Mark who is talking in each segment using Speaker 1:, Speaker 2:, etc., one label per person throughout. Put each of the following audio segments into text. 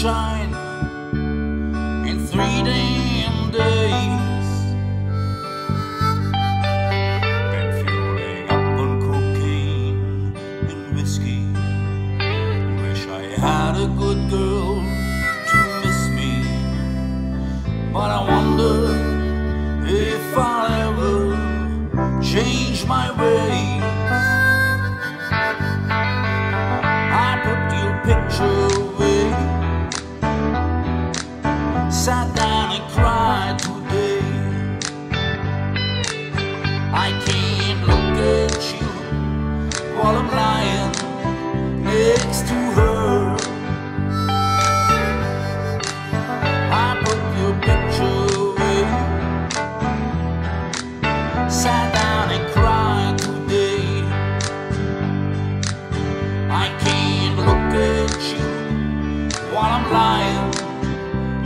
Speaker 1: sunshine in three damn days. Been fueling up on cocaine and whiskey. Wish I had a good girl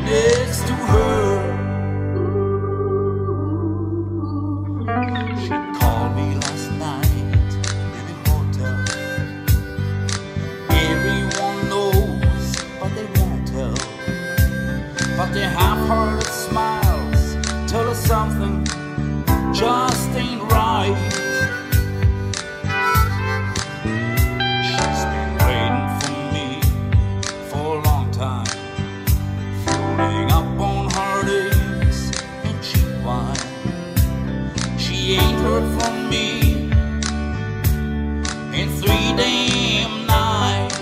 Speaker 1: next to her. She called me last night in the hotel. Everyone knows, but they won't tell. But their half-hearted smiles tell us something just ain't right. In three damn nights.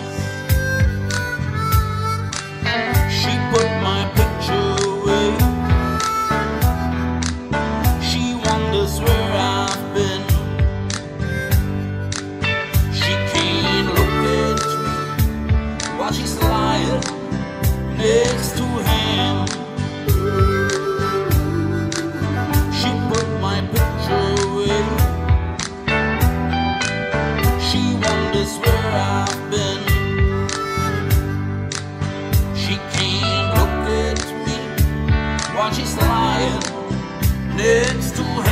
Speaker 1: She put my picture away. She wonders where I've been. She can't look at me while she's lying next to him. Where I've been. She can't look at me while she's lying next to him.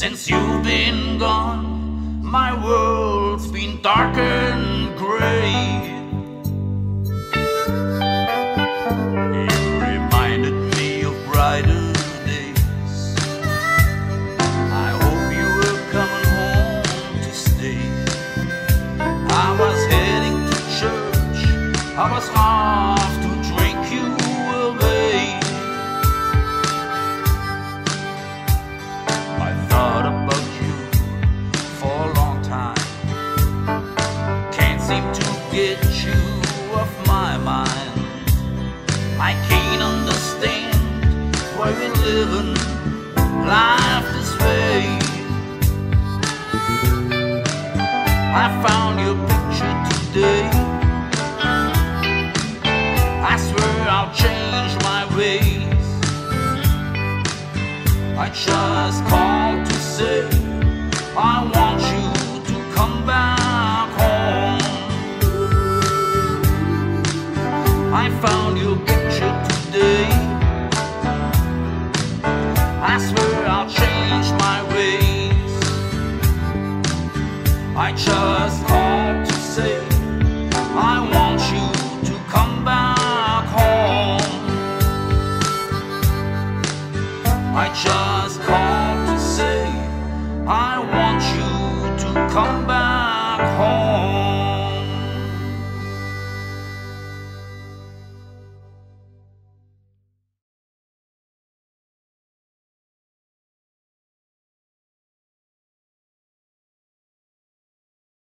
Speaker 1: Since you've been gone, my world's been dark and gray. You reminded me of brighter days. I hope you were coming home to stay. I was heading to church. I was off get you off my mind. I can't understand why we're living life this way. I found your picture today. I swear I'll change my ways. I just called to say